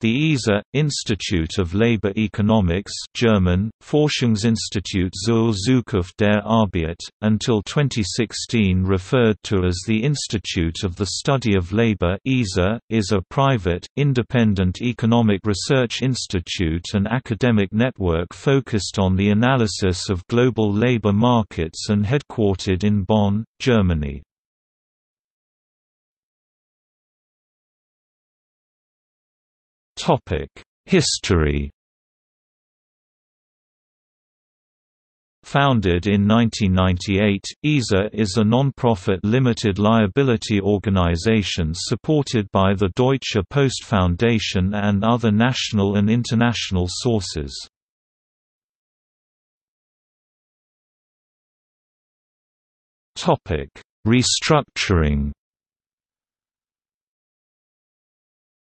The IZA, Institute of Labor Economics German, Forschungsinstitut zur Zukunft der Arbeit, until 2016 referred to as the Institute of the Study of Labor IZA, is a private, independent economic research institute and academic network focused on the analysis of global labor markets and headquartered in Bonn, Germany. History Founded in 1998, IZA is a non-profit limited liability organization supported by the Deutsche Post Foundation and other national and international sources. Restructuring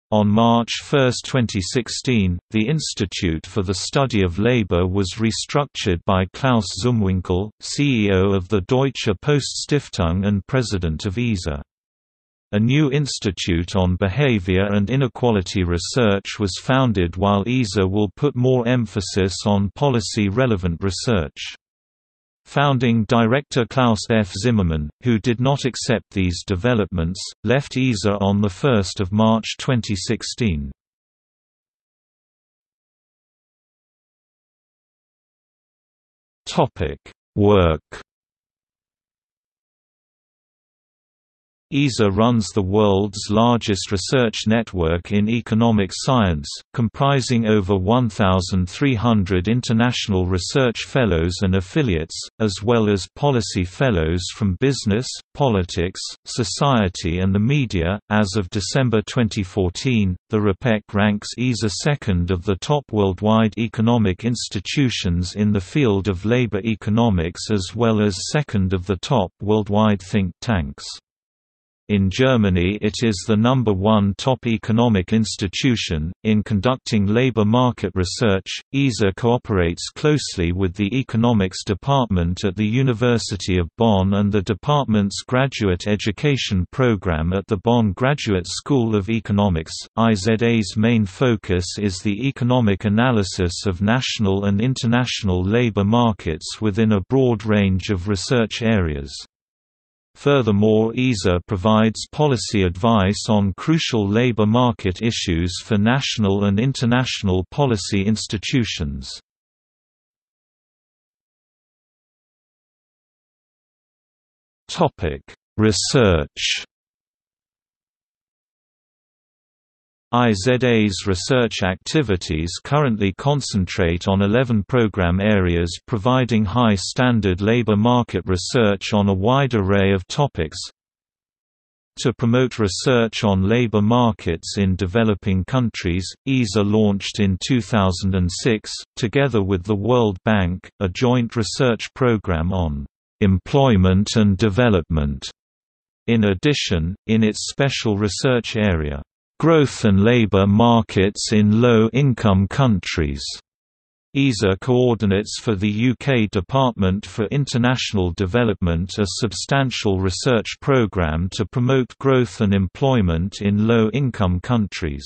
On March 1, 2016, the Institute for the Study of Labor was restructured by Klaus Zumwinkel, CEO of the Deutsche Post Stiftung and President of IZA. A new institute on behavior and inequality research was founded while IZA will put more emphasis on policy-relevant research. Founding director Klaus F. Zimmermann, who did not accept these developments, left IZA on 1 March 2016. Work IZA runs the world's largest research network in economic science, comprising over 1,300 international research fellows and affiliates, as well as policy fellows from business, politics, society, and the media. As of December 2014, the RePEc ranks IZA second of the top worldwide economic institutions in the field of labor economics as well as second of the top worldwide think tanks. In Germany it is the number one top economic institution. In conducting labor market research, IZA cooperates closely with the Economics Department at the University of Bonn and the department's graduate education program at the Bonn Graduate School of Economics. IZA's main focus is the economic analysis of national and international labor markets within a broad range of research areas. Furthermore IZA provides policy advice on crucial labor market issues for national and international policy institutions. Research IZA's research activities currently concentrate on 11 program areas providing high-standard labor market research on a wide array of topics. To promote research on labor markets in developing countries, IZA launched in 2006, together with the World Bank, a joint research program on employment and development. In addition, in its special research area, Growth and labor markets in low-income countries. IZA coordinates for the UK Department for International Development a substantial research programme to promote growth and employment in low-income countries.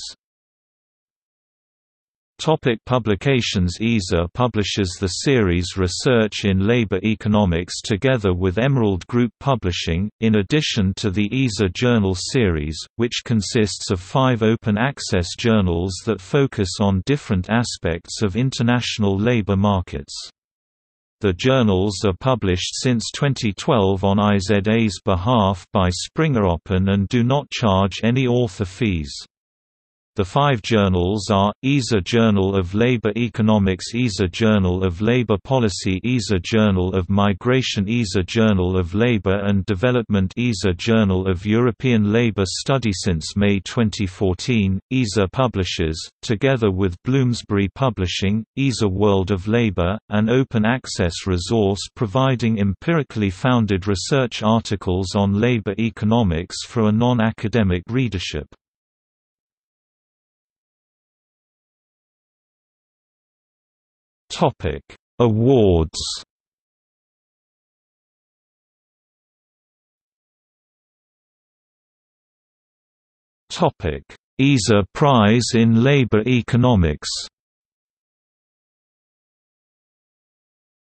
Topic publications IZA publishes the series Research in Labor Economics together with Emerald Group Publishing, in addition to the IZA Journal series, which consists of five open-access journals that focus on different aspects of international labor markets. The journals are published since 2012 on IZA's behalf by Springer Open and do not charge any author fees. The five journals are, IZA Journal of Labor Economics IZA Journal of Labor Policy IZA Journal of Migration IZA Journal of Labor and Development IZA Journal of European Labor Study Since May 2014, IZA publishes, together with Bloomsbury Publishing, IZA World of Labor, an open-access resource providing empirically founded research articles on labor economics for a non-academic readership. Topic: Awards. Topic: IZA Prize in Labor Economics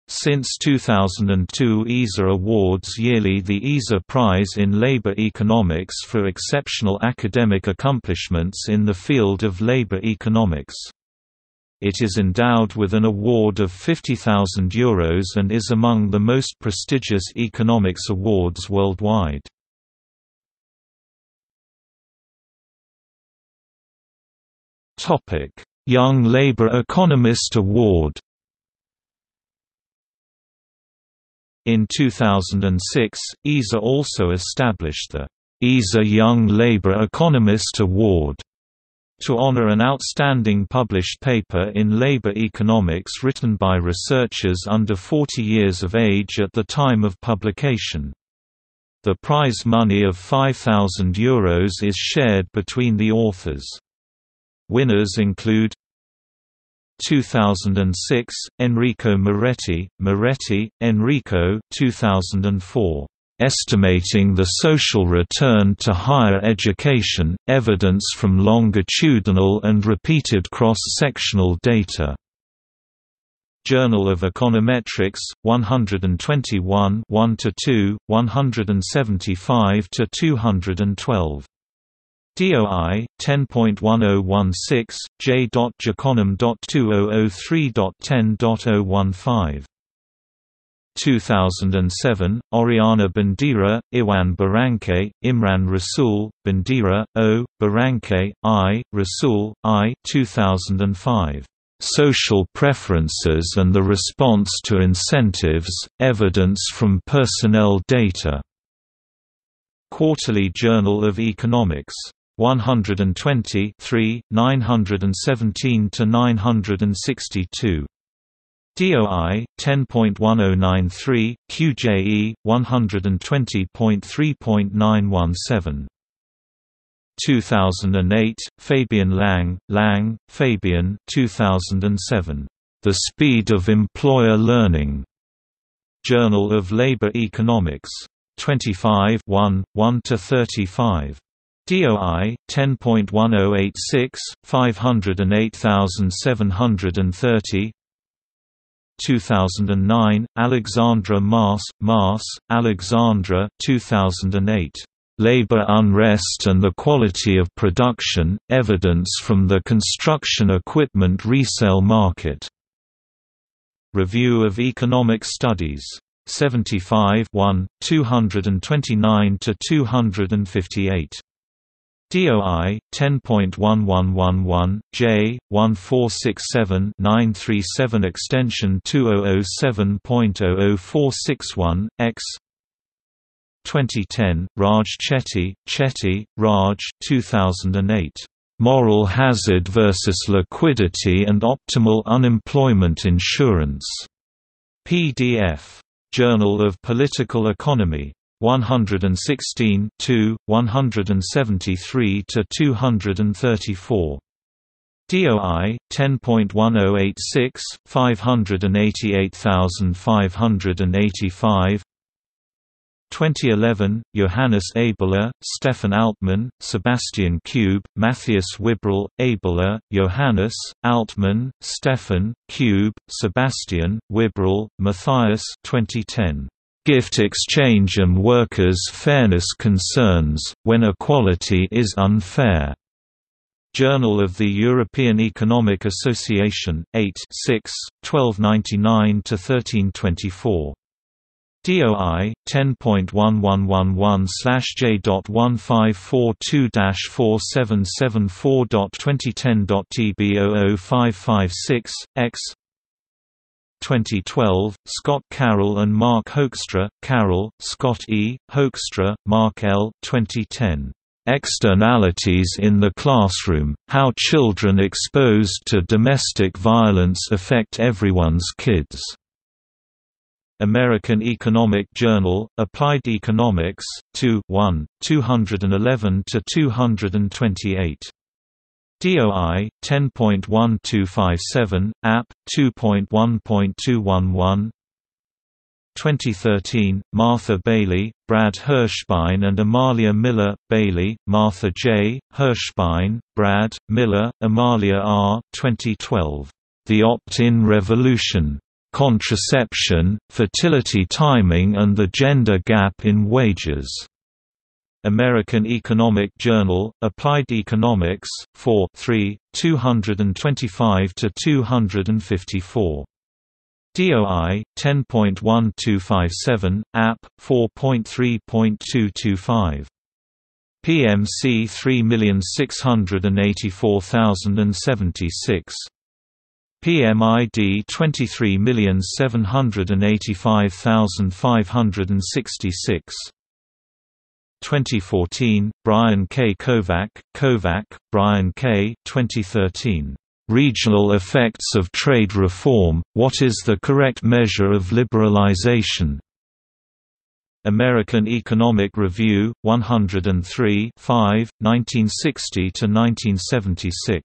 Since 2002 IZA awards yearly the IZA Prize in Labor Economics for exceptional academic accomplishments in the field of labor economics. It is endowed with an award of €50,000 and is among the most prestigious economics awards worldwide. Young Labor Economist Award In 2006, IZA also established the IZA Young Labor Economist Award to honor an outstanding published paper in labor economics written by researchers under 40 years of age at the time of publication. The prize money of €5,000 is shared between the authors. Winners include 2006, Enrico Moretti, Moretti, Enrico 2004. Estimating the Social Return to Higher Education, Evidence from Longitudinal and Repeated Cross-Sectional Data. Journal of Econometrics, 121 1–2, 175–212 DOI 10.1016 j.jaconom.2003.10.015 2007 Oriana Bandiera, Iwan Barankay, Imran Rasul, Bandiera, O, Barankay, I, Rasul, I 2005 Social Preferences and the Response to Incentives, Evidence from Personnel Data. Quarterly Journal of Economics 120 917 to 962. DOI 10.1093 QJE 120.3.917 2008 Fabian Lang Lang Fabian 2007 The Speed of Employer Learning. Journal of Labor Economics. 25 1 1 to 35 DOI 10.1086 508730 2009 Alexandre Mas Mas Alexandre 2008 Labor Unrest and the Quality of Production Evidence from the Construction Equipment Resale Market. Review of Economic Studies. 75 1 229 to 258 DOI 10.1111 J 1467-937 extension 2007.004661 X 2010 Raj Chetty Chetty Raj 2008 Moral Hazard versus Liquidity and Optimal Unemployment Insurance. PDF Journal of Political Economy 116 173 to 234 DOI 10.1086 588585 2011 Johannes Abeler, Steffen Altmann, Sebastian Kube, Matthias Wibral, Abeler, Johannes, Altmann, Steffen, Kube, Sebastian, Wibral, Matthias 2010 gift exchange and workers' fairness concerns, when equality is unfair. Journal of the European Economic Association, 8 6, 1299–1324. DOI 10.1111/J.1542-4774.2010.TB00556 X 2012, Scott Carrell and Mark Hoekstra, Carrell, Scott E., Hoekstra, Mark L. 2010. Externalities in the Classroom, How Children Exposed to Domestic Violence Affect Everyone's Kids. American Economic Journal, Applied Economics, 2 1, 211–228. DOI 10.1257 app 2.1.211 2013, Martha Bailey, Brad Hershbein and Amalia Miller, Bailey, Martha J., Hershbein, Brad, Miller, Amalia R. 2012. The Opt-in Revolution. Contraception, Fertility Timing and the Gender Gap in Wages. American Economic Journal, Applied Economics, 4 3, 225–254. DOI 10.1257 app 4.3.225 PMC 3684076 PMID 23785566 2014 Brian K Kovak Kovak Brian K 2013 Regional effects of trade reform, what is the correct measure of liberalization? American Economic Review, 103 5, 1960–1976.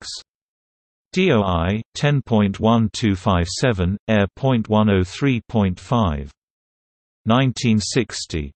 DOI, 10.1257, Air.103.5. 1960.